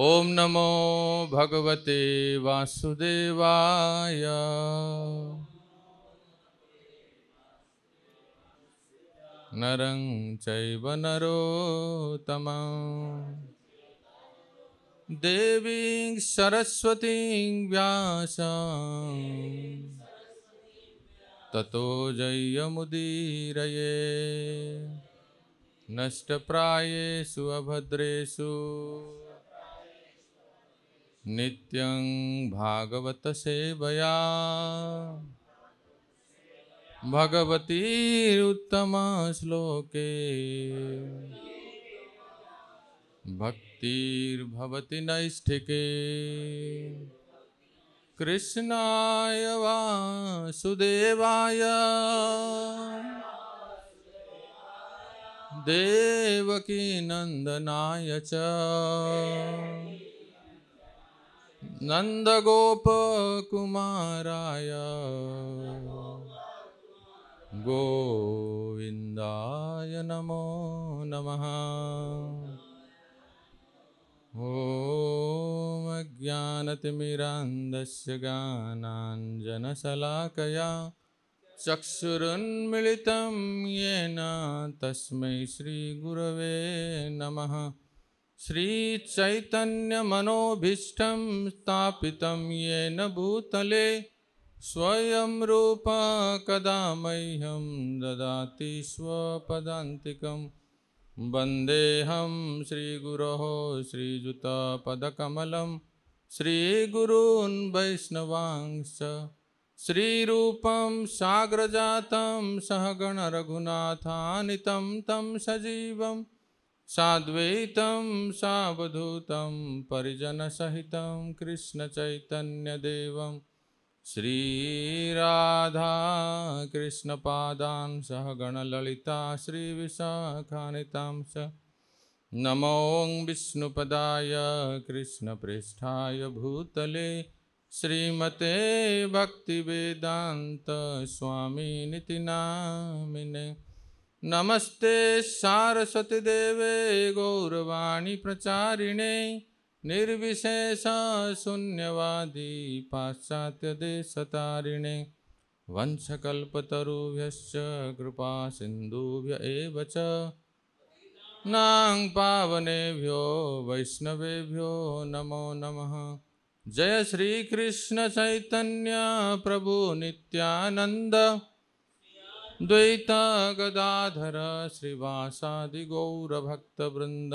ॐ नमो भगवते वासुदेवाय। नरं चैव नरोत्तमम् देवीं सरस्वतीं व्यासं। ततो जयमुदीरये। नष्टप्रायेषु अभद्रेषु नित्यं भागवतसेवया। भगवतीरुत्तमश्लोके। भक्तिर्भवति नैष्ठिके। कृष्णाय वासुदेवाय। देवकीनन्दनाय च। नन्दगोपकुमाराय गोविन्दाय नमो नमः। ॐ अज्ञानतिमिरान्धस्य गानाञ्जनशलाकया चक्षुरुन्मिलितं येन तस्मै श्रीगुरवे नमः। श्रीचैतन्यमनोभीष्टं स्थापितं येन भूतले, स्वयं रूप कदा मह्यं ददाति स्वपदान्तिकम् वन्देऽहं श्रीगुरोः श्रीयुतपदकमलं श्रीगुरून् वैष्णवांश्च, श्रीरूपं साग्रजातं सहगणरघुनाथानितं तं सजीवं साद्वैतं, सावधूतं, परिजनसहितं, कृष्णचैतन्यदेवं, श्रीराधाकृष्णपादान् सहगणललिता श्रीविशाखानितां च नमो विष्णुपदाय कृष्णप्रेष्ठाय भूतले, श्रीमते भक्तिवेदान्तस्वामिनिति नामिने। नमस्ते सारस्वतीदेवे गौरवाणी प्रचारिणे निर्विशेषशून्यवादी पाश्चात्यदेशतारिणे वंशकल्पतरुभ्यश्च, कृपासिन्धुभ्य एव च। नां पावनेभ्यो, वैष्णवेभ्यो, नमो नमः। जय श्रीकृष्णचैतन्य, प्रभु नित्यानन्द। द्वैता गदाधर श्रीवासादि गौरभक्तवृन्द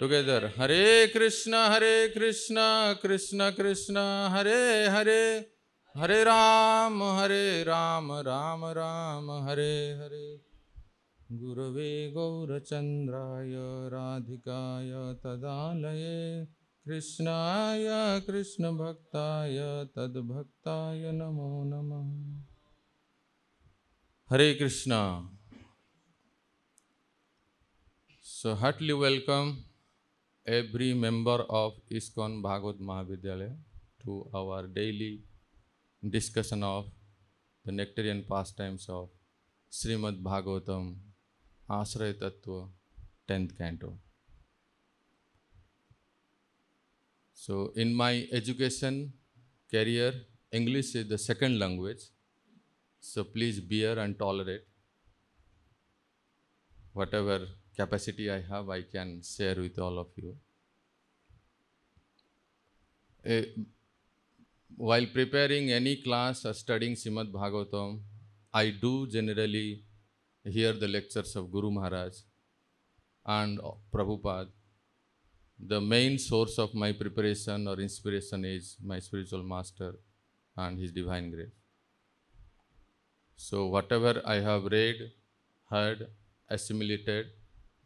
टुगेदर हरे कृष्ण हरे कृष्ण कृष्ण कृष्ण हरे हरे हरे राम हरे राम राम राम हरे हरे गुरवे गौरचन्द्राय, राधिकाय, तदालये। कृष्णाय, कृष्णभक्ताय, तद्भक्ताय नमो नमः। Hare Krishna. So heartily welcome every member of ISKCON Bhagavat Mahavidyalaya to our daily discussion of the nectarean pastimes of Shrimad Bhagavatam ashraya tattva tenth canto so in my education career English is the second language So please bear and tolerate. Whatever capacity I have, I can share with all of you. Eh, while preparing any class or studying Srimad Bhagavatam, I do generally hear the lectures of Guru Maharaj and Prabhupada. The main source of my preparation or inspiration is my spiritual master and his divine grace. So, whatever I have read, heard, assimilated,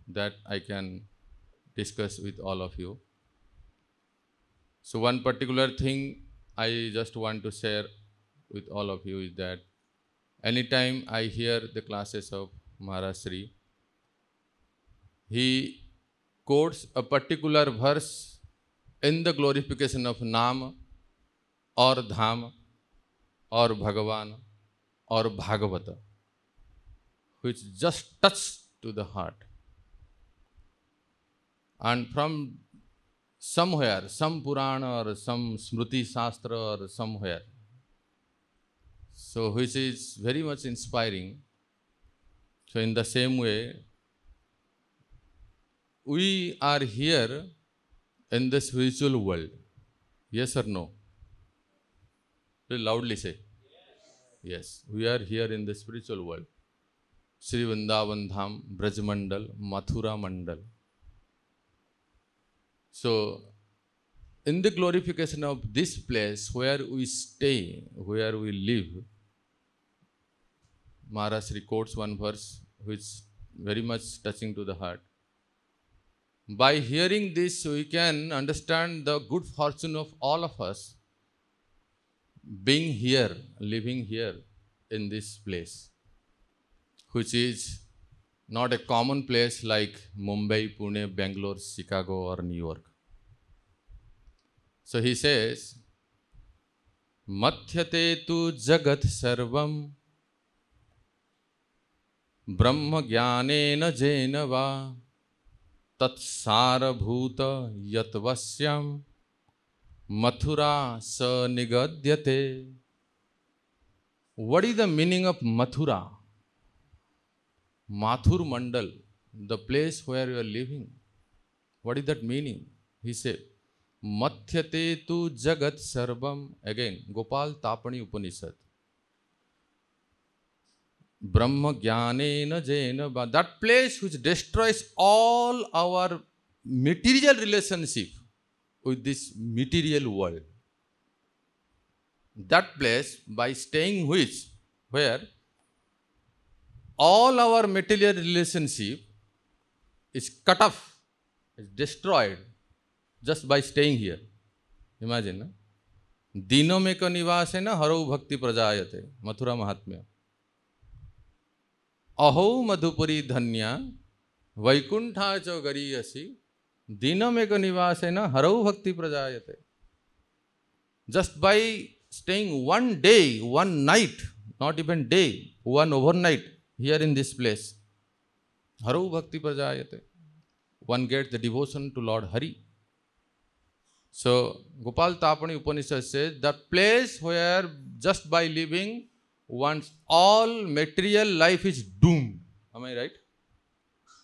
that I can discuss with all of you. So, one particular thing I just want to share with all of you is that anytime I hear the classes of Maharaj he quotes a particular verse in the glorification of Nam or Dham or Bhagavan or Bhagavat which just touch to the heart and from somewhere some Purana or some Smriti Shastra or somewhere so which is very much inspiring so in the same way we are here in the spiritual world yes or no loudly say Yes, we are here in the spiritual world. Sri Vrindavan Dham, Braj Mandal, Mathura Mandal. So, in the glorification of this place where we stay, where we live, Maharaj records one verse which very much touching to the heart. By hearing this, we can understand the good fortune of all of us being here, living here in this place, which is not a common place like Mumbai, Pune, Bangalore, Chicago, or New York. So he says, Mathyate tu jagat sarvam ब्रह्म ज्ञानेन जेन वा तत्सारभूत यतवश्यम मथुरा स निगद्यते। What is the meaning of Mathura? Mathur mandal the place where you are living what is that meaning he say मथ्यते तो जगत सर्वम। Again Gopal Tapani Upanishad. ब्रह्म ज्ञाने न Jain that place which destroys all our material relationship with this material world. That place, by staying which, where all our material relationship is cut off, is destroyed just by staying here. Imagine, na? दिनों में का निवास है ना हरो भक्ति प्रजायते मथुरा महात्म्य अहो मधुपुरी धन्या वैकुंठा च गरीयसी दीनमेक निवास है न हरौ भक्ति प्रजायते just by staying one day one night not even day one overnight here in this place हरौ भक्ति प्रजायते one get the devotion to lord Hari so Gopal Tapani Upanishad say the place where just by living all material life is doomed. Am I right?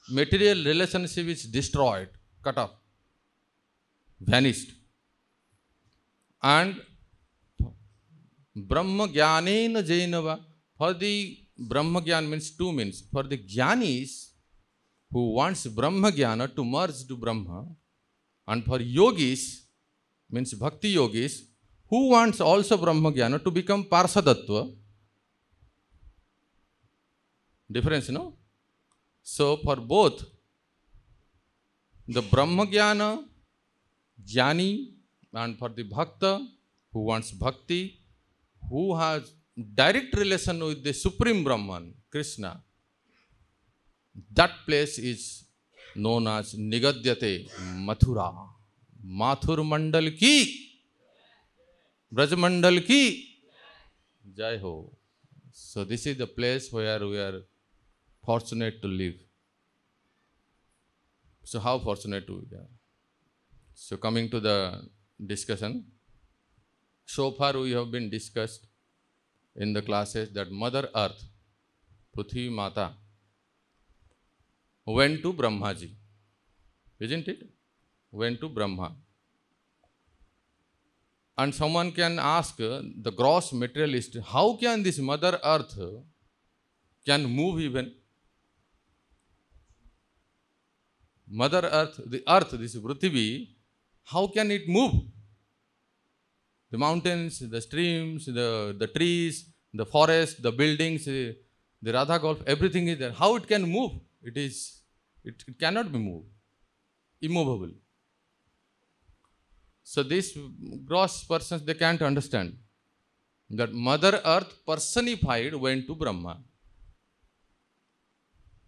Material relationship is destroyed, cut off, vanished. And Brahma Jnanena Jainava, for the Brahma Jnana means two means. For the Jnanis who wants Brahma Jnana to merge to Brahma, and for yogis means bhakti yogis who wants also Brahma Jnana to become Parsadatva, Difference, no? So, for both the Brahma Jnana, Jnani, and for the Bhakta who wants Bhakti, who has direct relation with the Supreme Brahman, Krishna, that place is known as Nigadyate Mathura. Mathur mandal की ब्रज मंडल की जय हो so this is the place where we are fortunate to live. So, how fortunate we are? So, coming to the discussion, so far we have been discussed in the classes that Mother Earth, Prithvi Mata, went to Brahmaji, isn't it? Went to Brahma. And someone can ask the gross materialist, how can this Mother Earth can move even? Mother Earth, the Earth, this Prithvi, how can it move? The mountains, the streams, the, the trees, the forest, the buildings, eh, the Radha Golf, everything is there. How it can move? It is, it, it cannot be moved, immovable. So these gross persons, they can't understand that Mother Earth personified went to Brahma.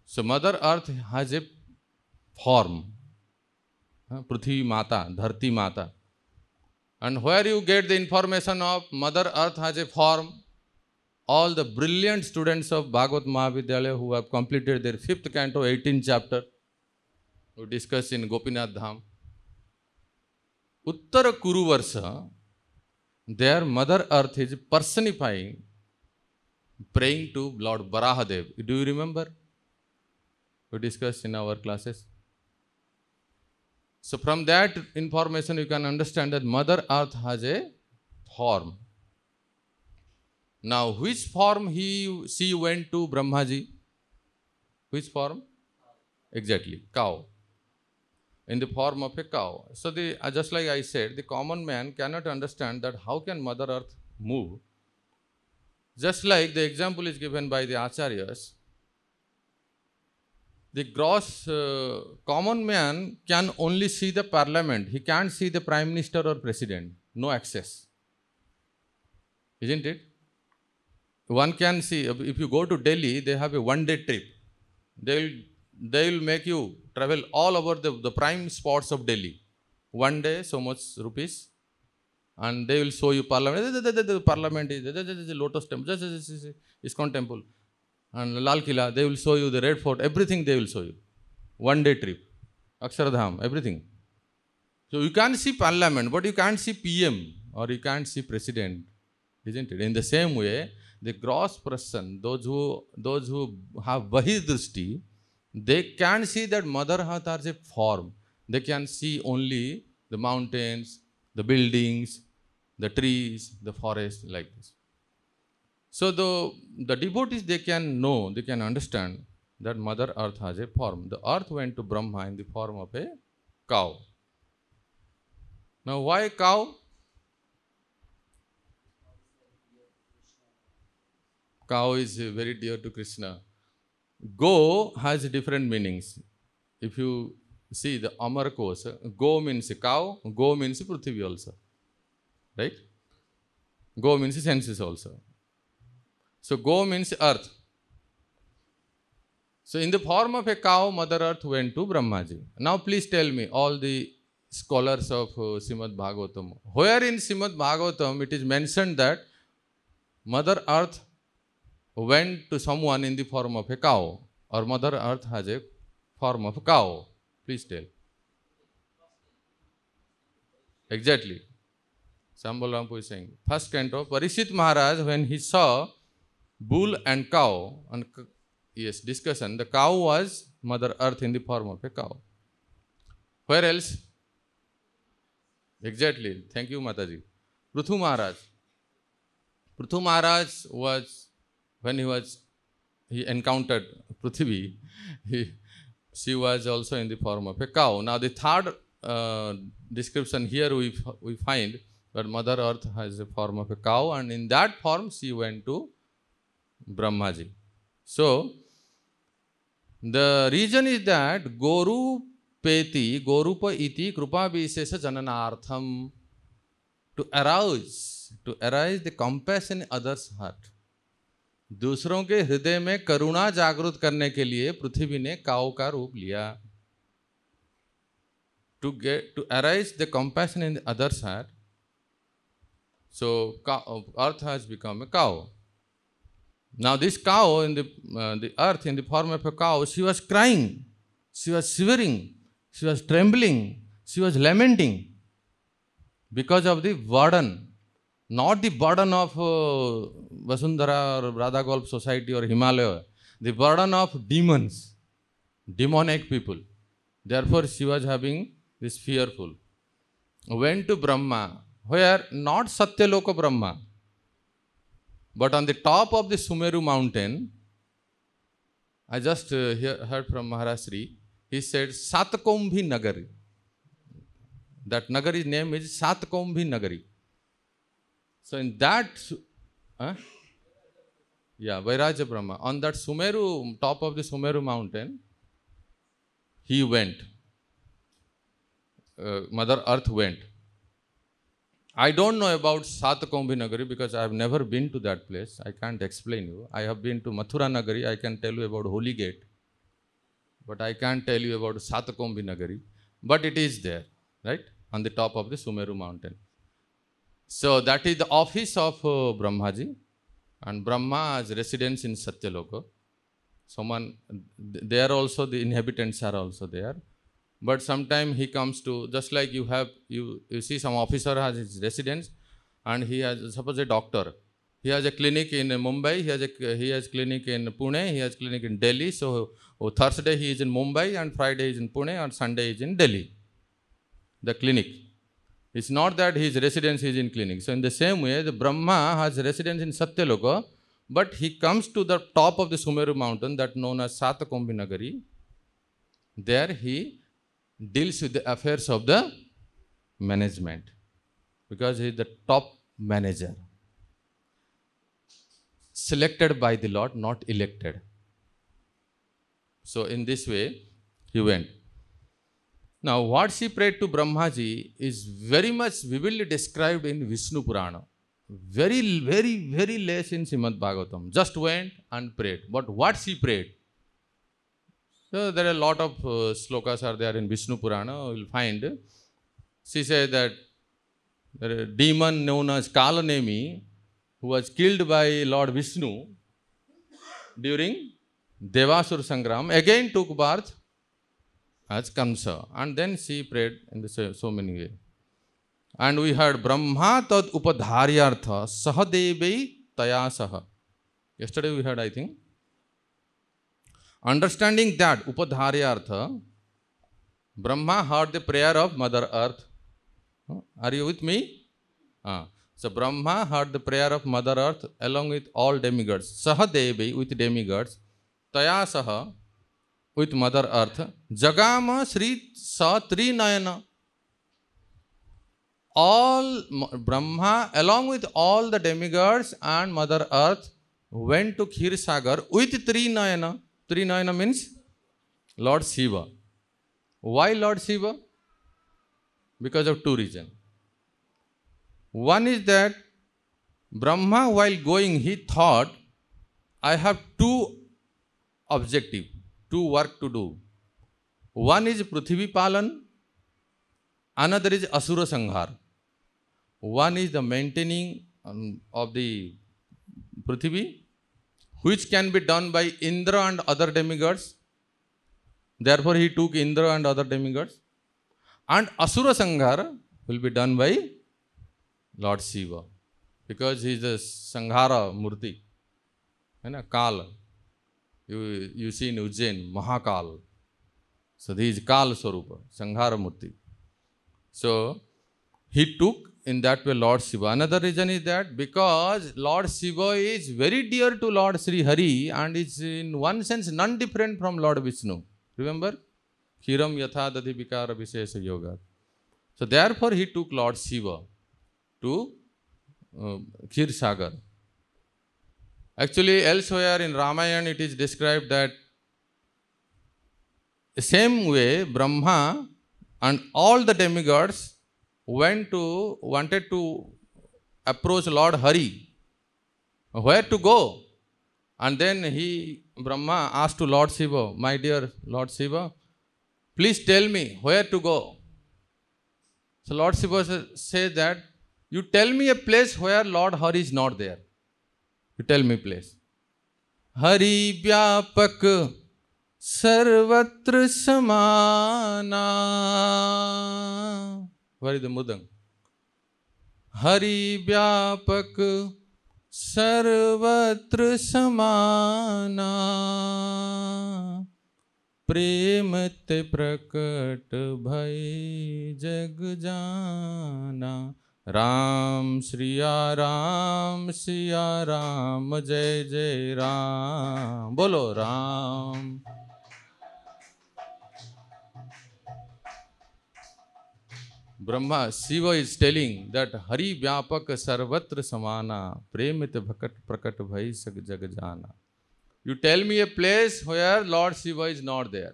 So Mother Earth has a form. Prithvi Mata, Dharti Mata. And where you get the information of Mother Earth has a form, all the brilliant students of Bhagavad Mahavidyalaya who have completed their fifth canto, 18th chapter, we discussed in Gopinath Dham. Uttara Kuruvarsha, their Mother Earth is personifying, praying to Lord Barahadev. Do you remember? We discussed in our classes. So from that information you can understand that Mother Earth has a form. Now which form he she went to Brahmaji? Which form? Exactly, cow. In the form of a cow. So the uh, just like I said, the common man cannot understand that how can Mother Earth move. Just like the example is given by the acharyas, the gross uh, common man can only see the parliament. He can't see the prime minister or president. No access. Isn't it? One can see, if you go to Delhi, they have a one day trip. They will, they will make you travel all over the, the prime spots of Delhi. One day, so much rupees. And they will show you parliament. The parliament is the lotus temple, is ISKCON temple and Lal Killa, they will show you the Red Fort, everything they will show you. One day trip. Akshardham, everything. So you can't see parliament, but you can't see PM or you can't see president, isn't it? In the same way, the gross person, those who those who have Bahidrushti, they can see that Mother Earth as a form. They can see only the mountains, the buildings, the trees, the forest, like this. So the, the devotees, they can know, they can understand that Mother Earth has a form. The earth went to Brahma in the form of a cow. Now why cow? Cow is very dear to Krishna. Go has different meanings. If you see the Amar Kosa, go means cow, go means Prithvi also. Right? Go means senses also. So go means earth. So in the form of a cow, Mother Earth went to Brahmaji. Now please tell me, all the scholars of uh, Srimad Bhagavatam, where in Srimad Bhagavatam it is mentioned that Mother Earth went to someone in the form of a cow, or Mother Earth has a form of a cow. Please tell. Exactly. Sambal Rampu is saying. First canto, Parishit Maharaj, when he saw bull and cow, and yes, discussion, the cow was Mother Earth in the form of a cow. Where else? Exactly. Thank you, Mataji. Prithu Maharaj. Prithu Maharaj was, when he was, he encountered Prithvi, he, she was also in the form of a cow. Now, the third uh, description here we, we find that Mother Earth has a form of a cow, and in that form she went to Brahmaji. So, the reason is that Goru Peti, Gorupa iti Krupa Vishesha Jananartham to arouse, to arouse the compassion in others' heart. दूसरों के हृदय में करुणा जागृत करने के लिए पृथ्वी ने cow का रूप लिया to get to arise the compassion in others heart so earth has become a cow Now this cow in the, uh, the earth in the form of a cow, she was crying, she was shivering, she was trembling, she was lamenting because of the burden, not the burden of uh, Vasundhara or Radha Golf Society or Himalaya, the burden of demons, demonic people. Therefore she was having this fearful. Went to Brahma, where? Not Satyaloka Brahma, but on the top of the Sumeru mountain, I just uh, hear, heard from Maharaj Sri, he said Satkombhi Nagari. That Nagari's name is Satkombhi Nagari. So in that, huh? yeah, Vairaja Brahma, on that Sumeru, top of the Sumeru mountain, he went. Uh, Mother Earth went. I don't know about Satkombhi Nagari because I have never been to that place. I can't explain you. I have been to Mathura Nagari. I can tell you about Holy Gate. But I can't tell you about Satkombhi Nagari. But it is there, right? On the top of the Sumeru mountain. So that is the office of uh, Brahmaji. And Brahma has residence in Satyaloka. Someone, there also the inhabitants are also there. But sometime he comes to just like you have you, you see some officer has his residence and he has suppose a doctor he has a clinic in mumbai he has a he has clinic in pune he has clinic in delhi. So oh, thursday he is in mumbai and friday is in pune and sunday is in delhi the clinic. It's not that his residence is in clinic. So in the same way the brahma has residence in satyaloka but he comes to the top of the sumeru mountain that known as satakombi nagari. There he deals with the affairs of the management because he is the top manager. Selected by the Lord, not elected. So, in this way, he went. Now, what she prayed to Brahmaji is very much vividly described in Vishnu Purana. Very, very, very less in Srimad Bhagavatam. Just went and prayed. But what she prayed? So there are a lot of uh, slokas are there in Vishnu Purana. You will find. She said that the demon known as Kalanemi, who was killed by Lord Vishnu during Devasur Sangram, again took birth as Kamsa. And then she prayed in the so, so many ways. And we heard Brahma tad upadharyartha sahadevai tayasaha. Yesterday we heard, I think. Understanding that, Upadharyartha, Brahma heard the prayer of Mother Earth. Are you with me? Ah. So Brahma heard the prayer of Mother Earth along with all demigods. Sahadevi with demigods. Taya Tayasaha with Mother Earth. Jagama Sri Satrinayana. All Brahma along with all the demigods and Mother Earth went to Kshirsagar with Trinayana. Trinayana means Lord Shiva. Why Lord Shiva? Because of two reasons. One is that Brahma, while going, he thought, I have two objective, two work to do. One is Prithvi Palan, another is Asura Sanghar. One is the maintaining um, of the Prithvi, which can be done by Indra and other demigods. Therefore, he took Indra and other demigods. And Asura Sanghara will be done by Lord Shiva because he is a Sanghara Murti. You know, Kal. You, you see in Ujjain, Mahakal. So, this is Kal Swarupa, Sanghara Murti. So, he took in that way Lord Shiva. Another reason is that because Lord Shiva is very dear to Lord Sri Hari and is in one sense none different from Lord Vishnu. Remember? Hiram Yatha Dadi Vikara Vishesha Yoga. So therefore he took Lord Shiva to uh, Khir Sagar. Actually, elsewhere in Ramayana it is described that the same way Brahma and all the demigods went to wanted to approach Lord Hari, where to go? And then he Brahma asked to Lord Shiva, my dear Lord Shiva, please tell me where to go. So Lord Shiva says that you tell me a place where Lord Hari is not there. You tell me place. Hari व्यापक सर्वत्र समाना worry the मुदंग Hari व्यापक सर्वत्र समाना प्रेम ते प्रकट भय जग जाना राम श्रिया राम सिया राम जय जय राम बोलो Ram Brahma, Shiva is telling that Hari Vyapak Sarvatra Samana Premit Bhakat Prakat Bhai Sag Jagajana. You tell me a place where Lord Shiva is not there.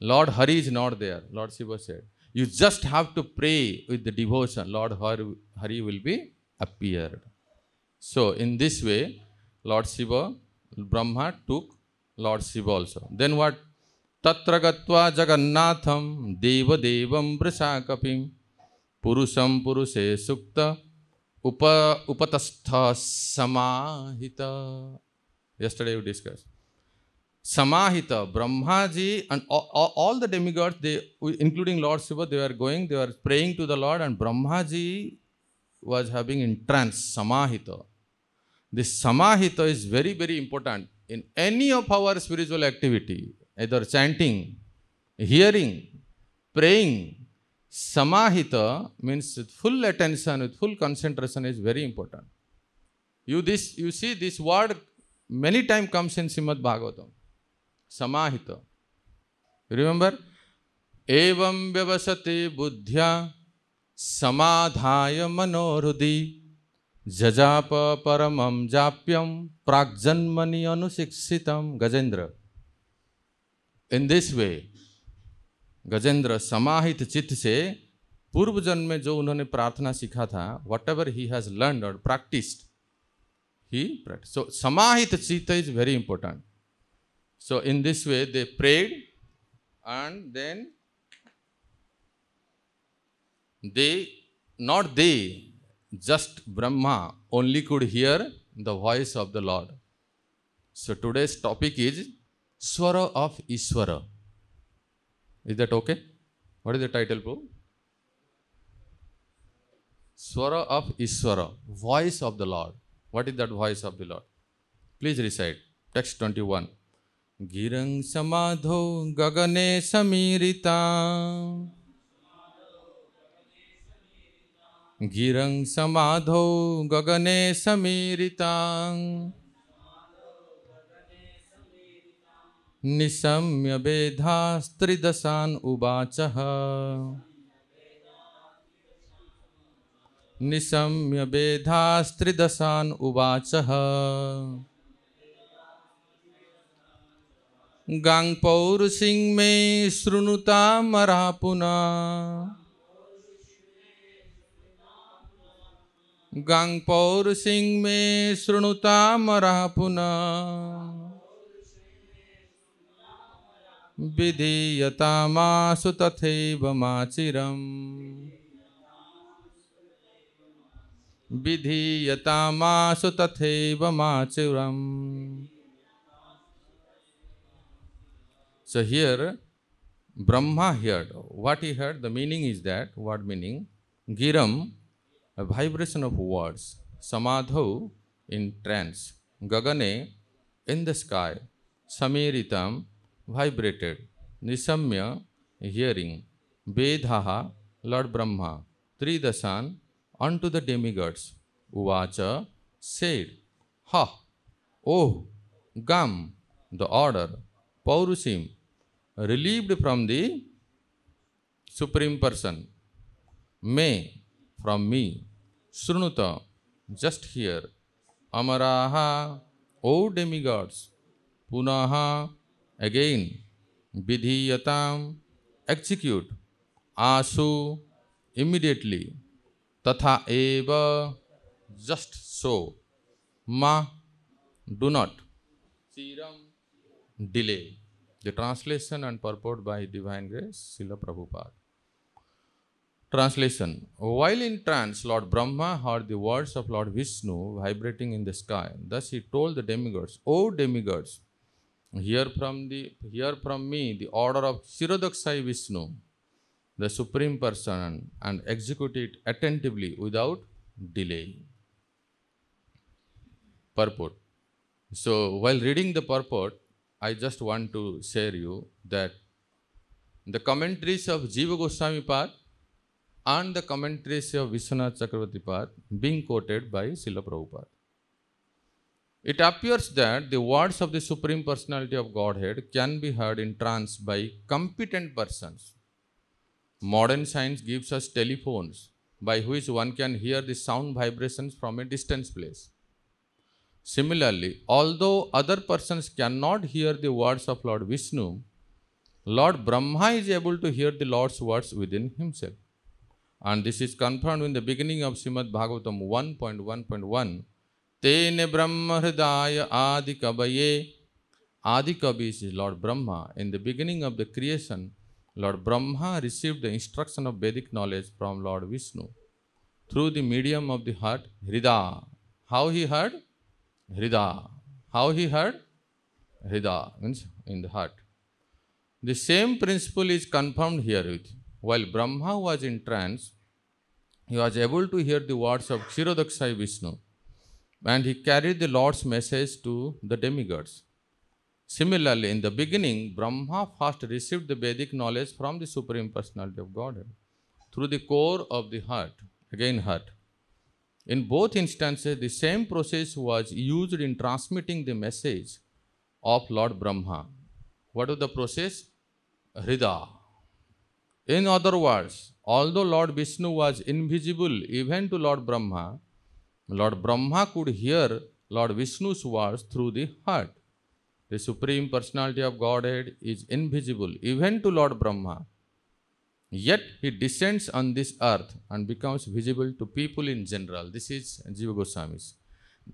Lord Hari is not there, Lord Shiva said. You just have to pray with the devotion. Lord Hari will be appeared. So, in this way, Lord Shiva, Brahma took Lord Shiva also. Then what तत्र गत्वा जगन्नाथं देवदेवं वृषा कपिं पुरुषं पुरुषे सुक्त उप उपतस्थ समाहित yesterday you discuss samahita Brahma ji and all the demigods they including lord Shiva they are going they are praying to the lord and Brahma ji was having in trance samahita this samahita is very very important in any of our spiritual activity either chanting, hearing, praying. Samahita means with full attention, with full concentration is very important. You, this, you see this word many times comes in Srimad Bhagavatam. Samahita. Remember? Evam vyavasate buddhya samadhaya मनोहृदि जजाप परमम जाप्यम प्रागजन्मनि अनुशिक्षितम Gajendra in this way Gajendra samahita chitta से पूर्व जन्म में जो उन्होंने प्रार्थना सीखा था whatever he has learn or practised he practice so samahita chitta is very important so in this way they prayed and then they not they just Brahma only could hear the voice of the Lord. So, today's topic is swar of Ishwar is that okay what is the title pro swar of Ishwar voice of the Lord what is that voice of the Lord please recite text twenty one गिरं समाधो गगने समीरिता गिरं समाधो गगने समीरिता निशम्य वेधास्त्रिदशान् उवाचः। निशम्य वेधास्त्रिदशान् उवाचः। गाङ्पौरुषिं मे शृणुतामरा पुनः। गंग पौर सिंह में शृणुता विधीयतामासु तथैव माचिरम् विधीयतामासु so hear Brahma heard what he heard the meaning is that what meaning गिरम vibration of words समाधौ in trance गगने इन द स्काय समीरितम वाइब्रेटेड निशम्य हियरिंग वेधा लॉर्ड ब्रह्मा त्रिदशान अन् टू द डेमिगड्स उवाच सेड ह ओह गम the order पौरुषिम received from the supreme person may from me शुणुत just hear अमरा O demigods पुनः again. Vidhiyatam, execute. Asu, immediately. Tatha eva, just so. Ma, do not. Siram, delay. The translation and purport by Divine Grace, Srila Prabhupada. Translation While in trance, Lord Brahma heard the words of Lord Vishnu vibrating in the sky. Thus he told the demigods, O demigods, hear from, the, hear from me the order of Shirodaksai Vishnu, the Supreme Person, and execute it attentively without delay. Purport So, while reading the purport, I just want to share you that the commentaries of Jiva Goswami Pad and the commentaries of Vishwanath Chakravarti Pad being quoted by Srila Prabhupada. It appears that the words of the Supreme Personality of Godhead can be heard in trance by competent persons. Modern science gives us telephones by which one can hear the sound vibrations from a distant place. Similarly, although other persons cannot hear the words of Lord Vishnu, Lord Brahma is able to hear the Lord's words within himself. And this is confirmed in the beginning of Srimad Bhagavatam 1.1.1. तेने ब्रह्म हृदय आदि कब ये आदि कवि is lord Brahma in the beginning of the creation lord Brahma receive the instruction of Vedic knowledge from lord Vishnu through the medium of the heart hridaya how he heard hridaya how he heard hridaya means in the heart the same principle is confirmed here with well Brahma was in trance you was able to hear the words of Kshirodakshayi Vishnu and he carried the Lord's message to the demigods. Similarly, in the beginning, Brahma first received the Vedic knowledge from the Supreme Personality of Godhead through the core of the heart, again, heart. In both instances, the same process was used in transmitting the message of Lord Brahma. What was the process? Hrida. In other words, although Lord Vishnu was invisible even to Lord Brahma, Lord Brahma could hear Lord Vishnu's words through the heart. The Supreme Personality of Godhead is invisible even to Lord Brahma. Yet he descends on this earth and becomes visible to people in general. This is Jiva Goswami's.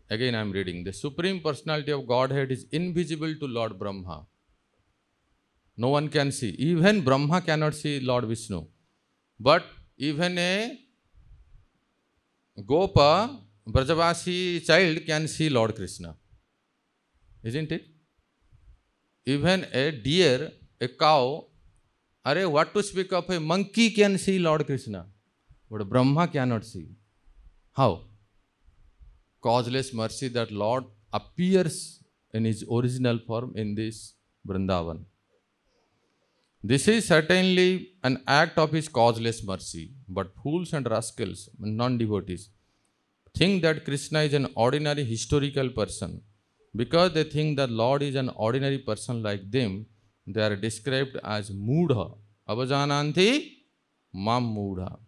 Again, I am reading. The Supreme Personality of Godhead is invisible to Lord Brahma. No one can see. Even Brahma cannot see Lord Vishnu. But even a Gopa, Brajavasi child can see Lord Krishna. Isn't it? Even a deer, a cow, are what to speak of a monkey can see Lord Krishna, but Brahma cannot see. How? Causeless mercy that Lord appears in his original form in this Vrindavan. This is certainly an act of his causeless mercy, but fools and rascals, non devotees, think that Krishna is an ordinary historical person. Because they think that Lord is an ordinary person like them, they are described as Moodha. Avajananti Mam Moodha.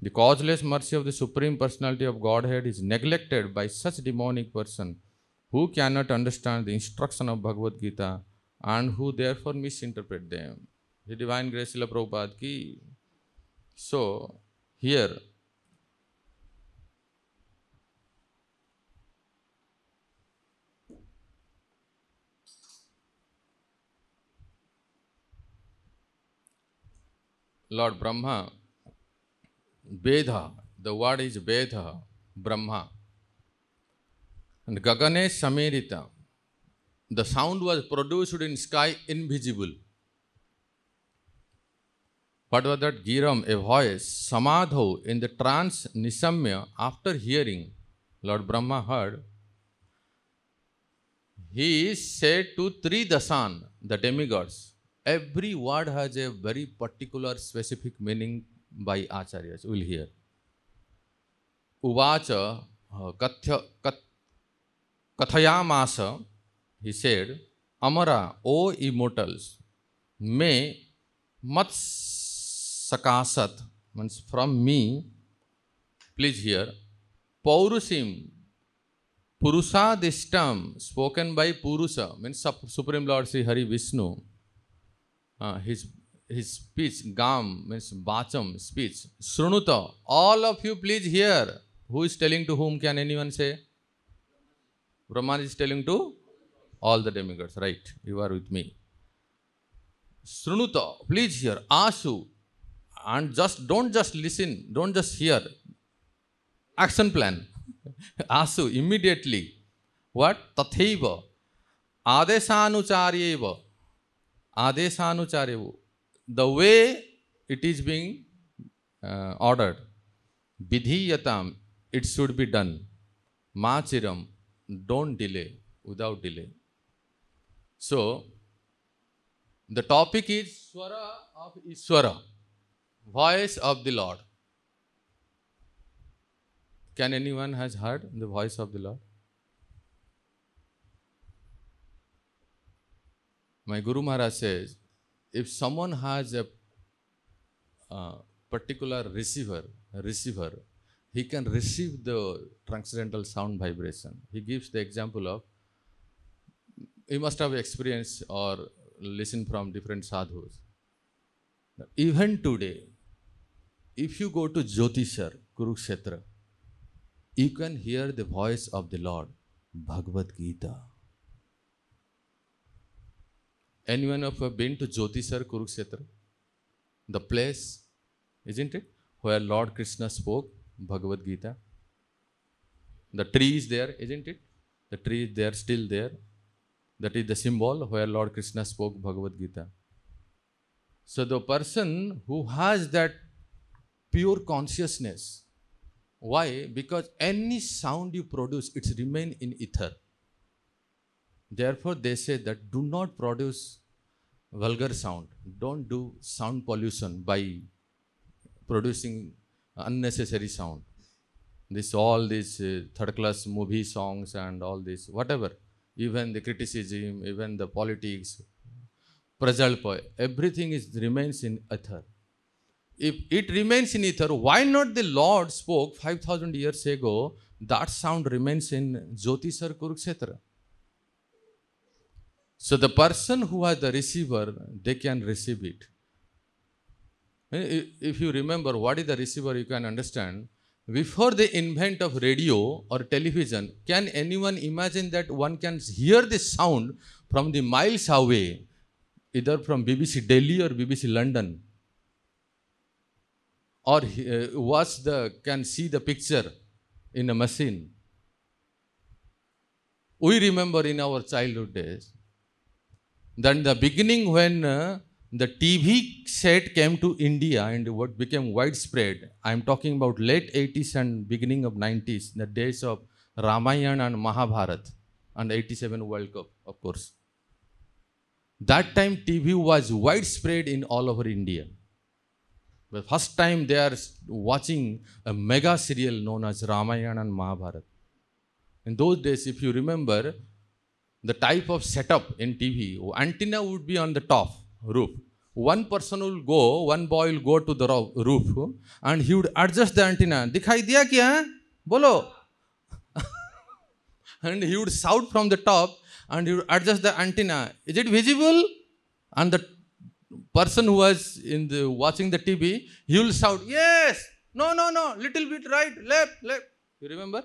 The causeless mercy of the Supreme Personality of Godhead is neglected by such demonic person who cannot understand the instruction of Bhagavad Gita and who therefore misinterpret them. The Divine Grace Srila Prabhupada ki. So, here Lord Brahma, Vedha, the word is Vedha, Brahma. And Gagane Samerita, the sound was produced in sky invisible. What was that? Giram, a voice. Samadho, in the trance Nisamya, after hearing, Lord Brahma heard, he is said to three dasan, the demigods, every word has a very particular specific meaning by acharyas. We'll hear. Uvacha kathya, kath, kathayamasa, he said, Amara, O immortals, may mat sakasat, means from me, please hear, paurusim, purusadishtam, spoken by Purusa, means Supreme Lord Sri Hari Vishnu, uh, his his speech, gam means bacham, speech. Srunuta, all of you please hear. Who is telling to whom? Can anyone say? Brahman is telling to all the demigods, right? You are with me. Srunuta, please hear. Asu, and just don't just listen, don't just hear. Action plan. Asu, immediately. What? Tatheva. Adesanucharyeva आदेशानुचार्यु the way it is being ordered विधीयता it's should be done माँ चिरम don't delay without delay so the topic is swar of Ishwar voice of the lord can anyone has heard the voice of the lord My Guru Maharaj says, if someone has a uh, particular receiver, receiver, he can receive the transcendental sound vibration. He gives the example of, he must have experienced or listened from different sadhus. Even today, if you go to Jyotishar, Kurukshetra, you can hear the voice of the Lord, Bhagavad Gita. Anyone of you have been to Jyotishar Kurukshetra? The place, isn't it? Where Lord Krishna spoke Bhagavad Gita. The tree is there, isn't it? The tree is there, still there. That is the symbol where Lord Krishna spoke Bhagavad Gita. So the person who has that pure consciousness, why? Because any sound you produce, it's remain in ether. Therefore, they say that do not produce vulgar sound. Don't do sound pollution by producing unnecessary sound. This all these uh, third class movie songs and all this, whatever, even the criticism, even the politics, prajalpa, everything is remains in ether. If it remains in ether, why not the Lord spoke 5000 years ago? That sound remains in Jyotisar Kurukshetra. So the person who has the receiver, they can receive it. If you remember what is the receiver, you can understand. Before the invent of radio or television, can anyone imagine that one can hear the sound from the miles away, either from BBC Delhi or BBC London, or uh, watch the can see the picture in a machine? We remember in our childhood days then the beginning when uh, the TV set came to India and what became widespread, I am talking about late 80s and beginning of 90s, the days of Ramayana and Mahabharat and 87 World Cup, of course. That time TV was widespread in all over India. The first time they are watching a mega serial known as Ramayana and Mahabharat. In those days, if you remember, the type of setup in TV, antenna would be on the top roof. One person will go, one boy will go to the roof and he would adjust the antenna. Dikhai diya kya? Bolo. and he would shout from the top and he would adjust the antenna. Is it visible? And the person who was in the watching the TV, he will shout, yes, no, no, no, little bit right, left, left. You remember?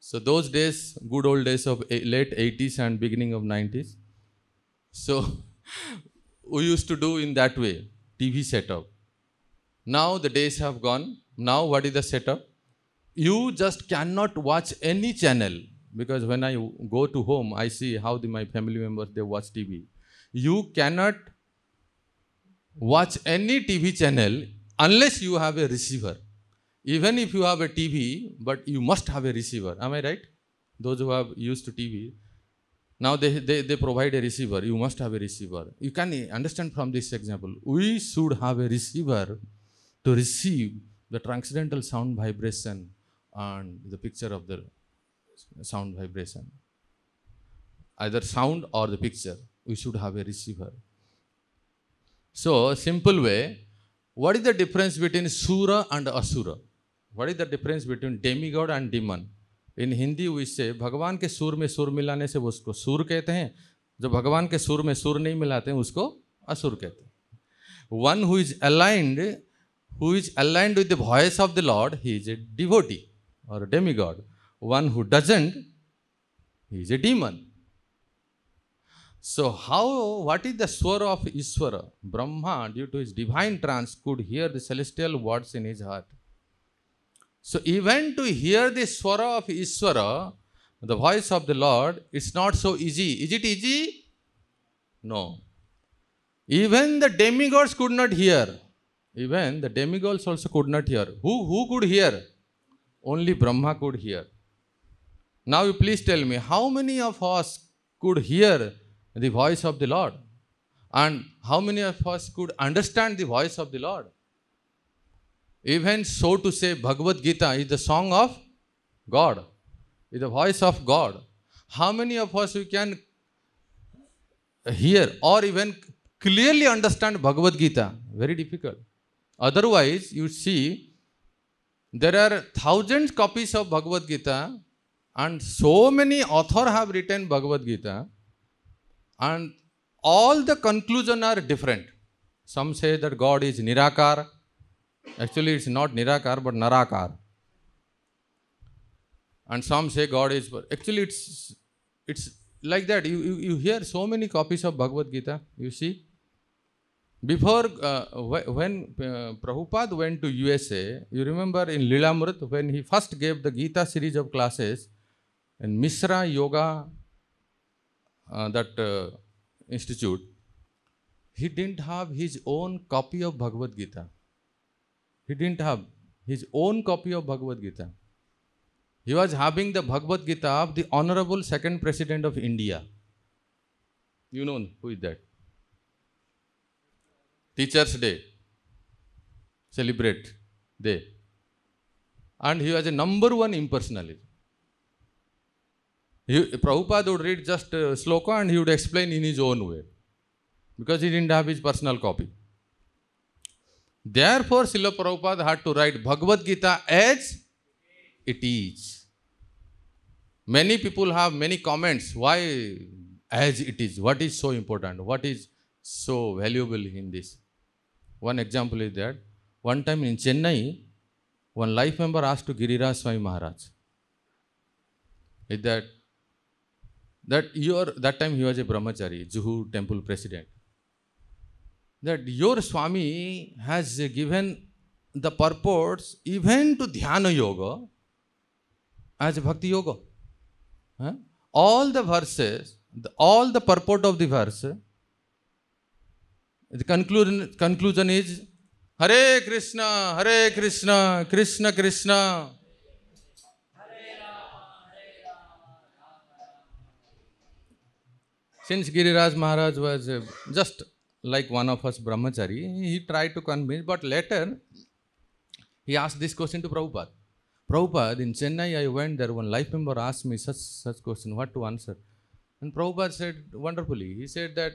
So those days, good old days of late 80s and beginning of 90s. So we used to do in that way, TV setup. Now the days have gone. Now what is the setup? You just cannot watch any channel because when I go to home, I see how the, my family members they watch TV. You cannot watch any TV channel unless you have a receiver. Even if you have a TV, but you must have a receiver. Am I right? Those who have used to TV, now they, they, they provide a receiver. You must have a receiver. You can understand from this example. We should have a receiver to receive the transcendental sound vibration and the picture of the sound vibration. Either sound or the picture. We should have a receiver. So, simple way, what is the difference between Sura and Asura? What is the difference between demigod and demon in Hindi वो से भगवान के सुर में सुर मिलाने से वो उसको सुर कहते हैं जो भगवान के सुर में सुर नहीं मिलाते हैं उसको असुर कहते हैं one who is aligned who is aligned with the voice of the lord he is a devotee or demigod one who doesn't he is a demon so how what is the swar of Ishwar Brahma due to his divine trance could hear the celestial words in his heart So even to hear the swara of Iswara, the voice of the Lord, it's not so easy. Is it easy? No. Even the demigods could not hear. Even the demigods also could not hear. Who, who could hear? Only Brahma could hear. Now you please tell me, how many of us could hear the voice of the Lord? And how many of us could understand the voice of the Lord? Even so to say, Bhagavad Gita is the song of God, is the voice of God. How many of us we can hear or even clearly understand Bhagavad Gita? Very difficult. Otherwise, you see, there are thousands copies of Bhagavad Gita and so many authors have written Bhagavad Gita and all the conclusion are different. Some say that God is Nirakar, Actually, it's not Nirakar, but Narakar. And some say God is. Actually, it's it's like that. You, you, you hear so many copies of Bhagavad Gita, you see. Before, uh, when uh, Prabhupada went to USA, you remember in Lilamrit, when he first gave the Gita series of classes in Mishra Yoga uh, that uh, institute, he didn't have his own copy of Bhagavad Gita. He didn't have his own copy of Bhagavad Gita. He was having the Bhagavad Gita of the Honorable Second President of India. You know who is that? Teachers' Day. Celebrate day. And he was a number one impersonalism. He, Prabhupada would read just uh, sloka and he would explain in his own way because he didn't have his personal copy. Therefore, Srila Prabhupada had to write Bhagavad Gita as it is. Many people have many comments. Why as it is? What is so important? What is so valuable in this? One example is that one time in Chennai, one life member asked to Giriraj Swami Maharaj, is that that your that time he was a brahmachari, Juhu temple president that your Swami has given the purports even to Dhyana Yoga as Bhakti Yoga. Huh? All the verses, the, all the purport of the verse, the conclusion, conclusion is Hare Krishna, Hare Krishna, Krishna Krishna. Since Giriraj Maharaj was uh, just like one of us brahmachari, he tried to convince, but later he asked this question to Prabhupada. Prabhupada, in Chennai, I went there, one life member asked me such, such question, what to answer? And Prabhupada said wonderfully, he said that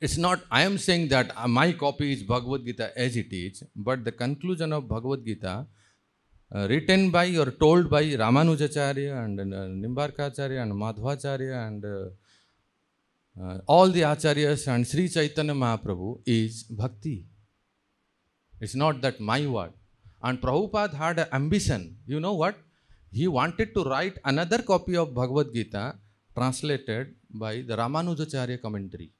it's not, I am saying that my copy is Bhagavad Gita as it is, but the conclusion of Bhagavad Gita, uh, written by or told by Ramanujacharya and uh, Nimbarkacharya and Madhvacharya and uh, uh, all the acharyas and Sri Chaitanya Mahaprabhu is bhakti. It's not that my word. And Prabhupada had an ambition. You know what? He wanted to write another copy of Bhagavad Gita translated by the Ramanujacharya commentary.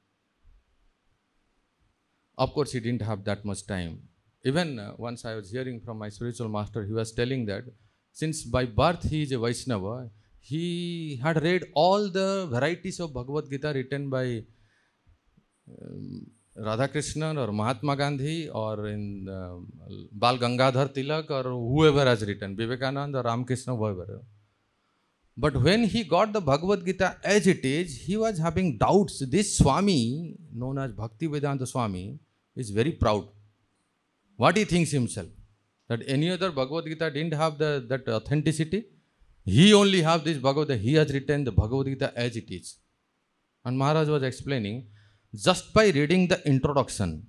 Of course, he didn't have that much time. Even uh, once I was hearing from my spiritual master, he was telling that since by birth he is a Vaishnava, he had read all the varieties of Bhagavad Gita written by um, Radhakrishnan or Mahatma Gandhi or in uh, Bal Gangadhar Tilak or whoever has written, Vivekananda or Ramakrishna, whoever. But when he got the Bhagavad Gita as it is, he was having doubts. This Swami, known as Bhakti Vedanta Swami, is very proud. What he thinks himself? That any other Bhagavad Gita didn't have the, that authenticity? He only have this Bhagavad Gita. He has written the Bhagavad Gita as it is. And Maharaj was explaining, just by reading the introduction,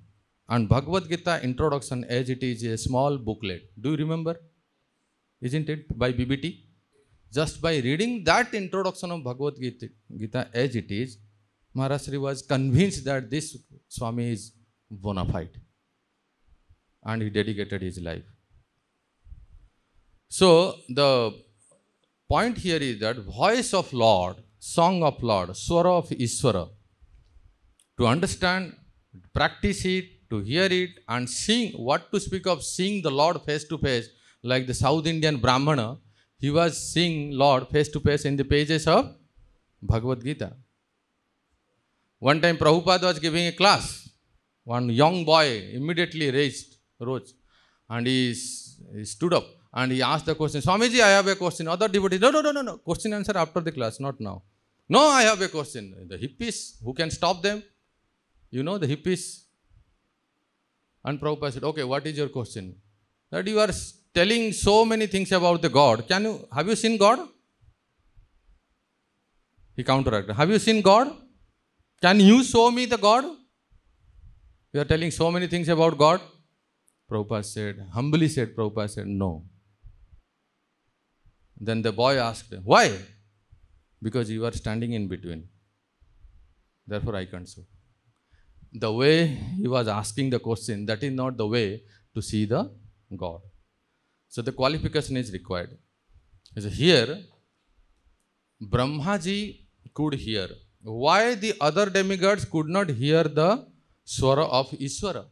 and Bhagavad Gita introduction as it is a small booklet. Do you remember? Isn't it by BBT? Just by reading that introduction of Bhagavad Gita, as it is, Maharaj was convinced that this Swami is bona fide. And he dedicated his life. So the point here is that voice of Lord, song of Lord, swara of Iswara. To understand, practice it, to hear it, and sing, what to speak of seeing the Lord face to face, like the South Indian Brahmana, he was seeing Lord face to face in the pages of Bhagavad Gita. One time Prabhupada was giving a class. One young boy immediately raised, rose, and he, he stood up and he asked the question, Swamiji, I have a question. Other devotees, no, no, no, no, no. Question answer after the class, not now. No, I have a question. The hippies, who can stop them? You know, the hippies. And Prabhupada said, okay, what is your question? That you are telling so many things about the God. Can you, have you seen God? He counteracted. Have you seen God? Can you show me the God? You are telling so many things about God. Prabhupada said, humbly said, Prabhupada said, no. Then the boy asked, Why? Because you are standing in between. Therefore, I can't show. The way he was asking the question, that is not the way to see the God. So the qualification is required. So here, Brahmaji could hear. Why the other demigods could not hear the swara of Iswara?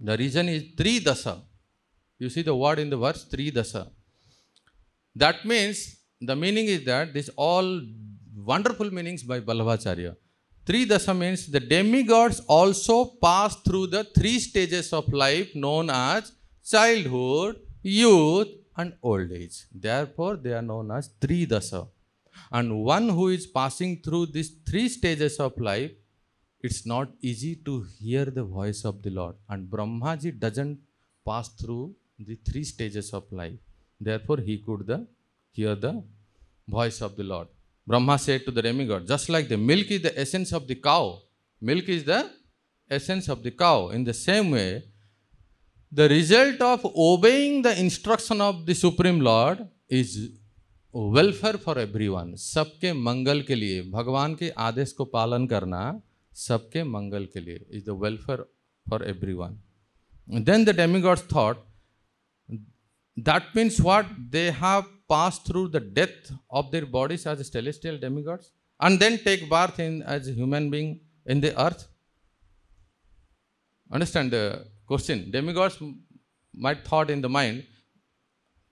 The reason is three dasa. You see the word in the verse, three dasa. That means the meaning is that this all wonderful meanings by Ballavacharya. Three dasa means the demigods also pass through the three stages of life known as childhood, youth, and old age. Therefore, they are known as three dasa. And one who is passing through these three stages of life, it's not easy to hear the voice of the Lord. And Brahmaji doesn't pass through the three stages of life. Therefore, he could the, hear the voice of the Lord. Brahma said to the demigod, just like the milk is the essence of the cow, milk is the essence of the cow. In the same way, the result of obeying the instruction of the Supreme Lord is welfare for everyone सबके मंगल के लिए भगवान के आदेश को पालन करना सबके मंगल के लिए is the welfare for everyone then the demigods thought That means what? They have passed through the death of their bodies as celestial demigods and then take birth in as a human being in the earth. Understand the question? Demigods might thought in the mind.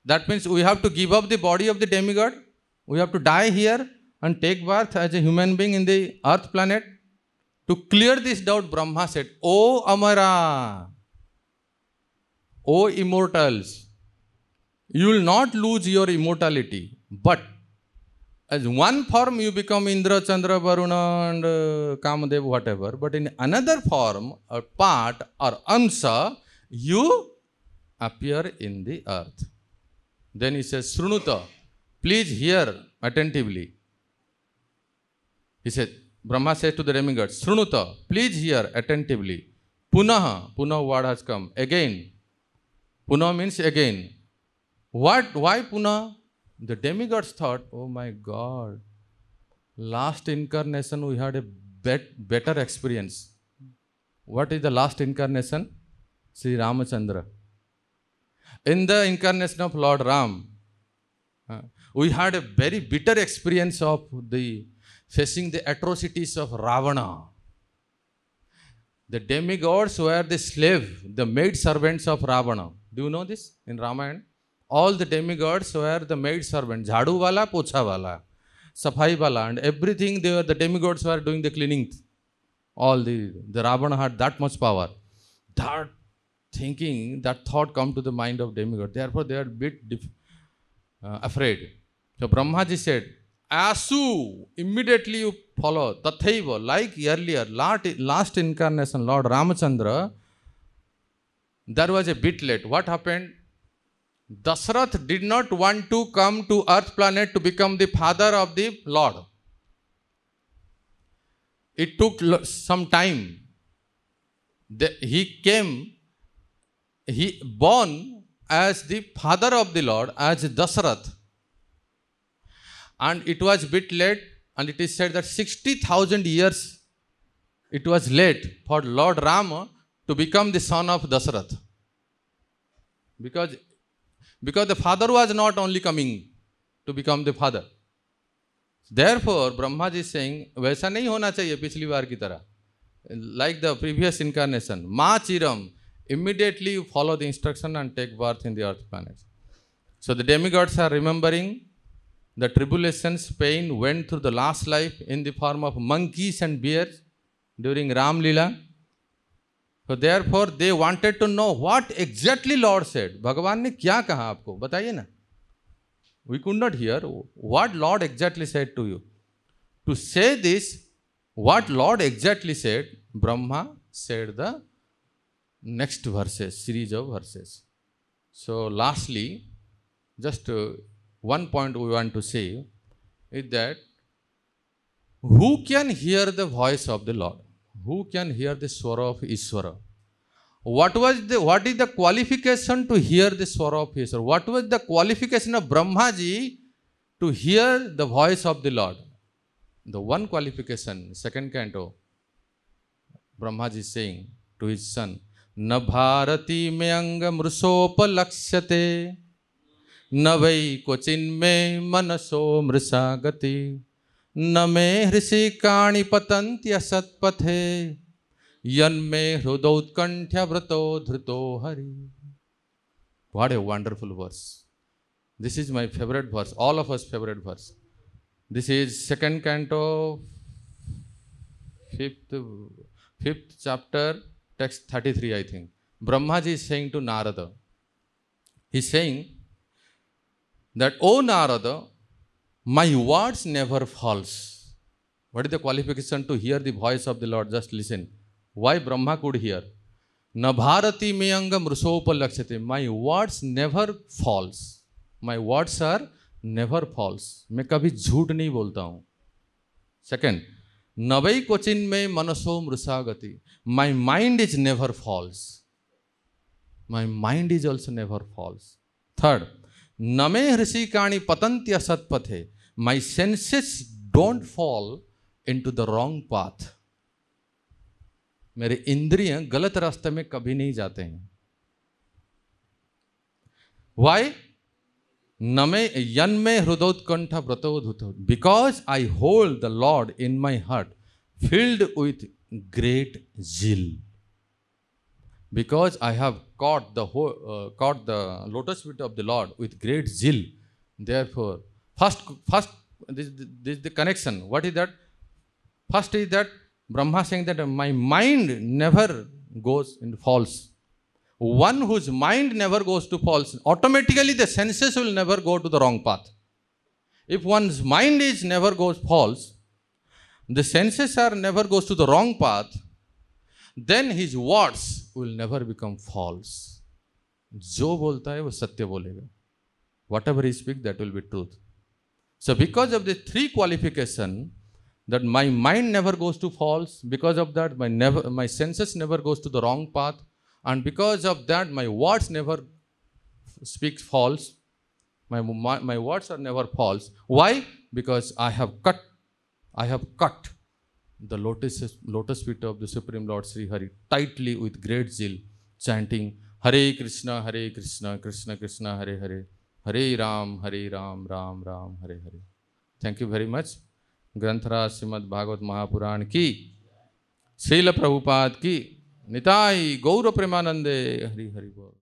That means we have to give up the body of the demigod. We have to die here and take birth as a human being in the earth planet. To clear this doubt, Brahma said, O Amara, O immortals, you will not lose your immortality, but as one form you become Indra, Chandra, Varuna, and uh, Kamadev, whatever, but in another form or part or amsa, you appear in the earth. Then he says, Srunuta, please hear attentively. He said, Brahma says to the demigod, Srunuta, please hear attentively. Punaha, Punah word has come. Again. Punah means again. What? Why Puna? The demigods thought, oh my God, last incarnation we had a bet, better experience. What is the last incarnation? Sri Ramachandra. In the incarnation of Lord Ram, uh, we had a very bitter experience of the facing the atrocities of Ravana. The demigods were the slave, the maid servants of Ravana. Do you know this in Ramayana? All the demigods were the maid servant झाड़ू वाला पोछा वाला सफ़ाई वाला and everything they are the demigods were doing the cleaning all the Ravana had that much power that thinking that thought come to the mind of demigod they are for they are bit diff afraid तो Brahma ji said एसू immediately you follow तथेव like earlier last last incarnation lord Ramachandra there was a bit late what happened Dasrath did not want to come to earth planet to become the father of the Lord. It took some time. The, he came he born as the father of the Lord, as Dasarath. And it was bit late, and it is said that 60,000 years it was late for Lord Rama to become the son of Dasarath. Because, because the father was not only coming to become the father. Therefore, Brahma ji is saying, वैसा नहीं होना चाहिए पिछली बार की तरह like the previous incarnation. Ma chiram immediately you follow the instruction and take birth in the earth planets. So the demigods are remembering the tribulations, pain went through the last life in the form of monkeys and bears during Ram Lila. So therefore they wanted to know what exactly Lord said. भगवान ने क्या कहा आपको बताइए ना We could not hear what Lord exactly said to you. To say this, what Lord exactly said, Brahma said the next verses, series of verses. So, lastly, just uh, one point we want to say is that who can hear the voice of the Lord? Who can hear the स्वर of Ishwar what was the what is the qualification to hear the स्वर of Ishwar what was the qualification of Brahma ji to hear the voice of the lord the one qualification second canto Brahma ji saying to his son न भारती में अंग मृषोपलक्ष्य न वै क्वचिन मनसो मृषा गति न मे हृषिका पतंत्यसत्पथे यन्मे हृदय व्रतो धृतो Hari. What a wonderful verse this is my favourite verse all of us favourite verse this is second canto fifth fifth chapter text thirty three I think Brahmaji saying to Narada he saying that O Narada my words never false. What is the qualification to hear the voice of the Lord? Just listen. Why Brahma could hear? न भारती में अंग मृषोपलक्ष्यते my words never false my words are never false मैं कभी झूठ नहीं बोलता हूँ सेकेंड नवई क्वचिन में मनसो मृषा गति my mind is never false my mind is also never false third नमे ऋषिकाणी पतंत्य सत्पथे senses don't fall into the wrong path मेरे इंद्रिय गलत रास्ते में कभी नहीं जाते हैं। वाई नमे यन में हृदोत्कंठ व्रतोधुत because I hold the lord in my heart filled with great zeal because I have caught the whole, uh, caught the lotus feet of the Lord with great zeal. Therefore, first, first, this, this is the connection. What is that? First is that Brahma saying that my mind never goes in false. One whose mind never goes to false, automatically the senses will never go to the wrong path. If one's mind is never goes false, the senses are never goes to the wrong path, then his words will never become false. जो बोलता है वो सत्य बोलेगा whatever he speak that will be truth so because of the three qualification, that my mind never goes to false, because of that my, never, my senses never goes to the wrong path, and because of that my words never speak false, my, my, my words are never false. Why? Because I have cut, I have cut the lotus, lotus feet of the Supreme Lord Sri Hari tightly with great zeal, chanting Hare Krishna, Hare Krishna, Krishna Krishna, Hare Hare. Hare Ram, Hare Ram Ram Ram, Hare Hare. Thank you very much ग्रंथराज Shrimad Bhagavat Mahapurana की शील प्रभुपाद की, निताई गौर प्रेमानंदे हरि हरि बोल।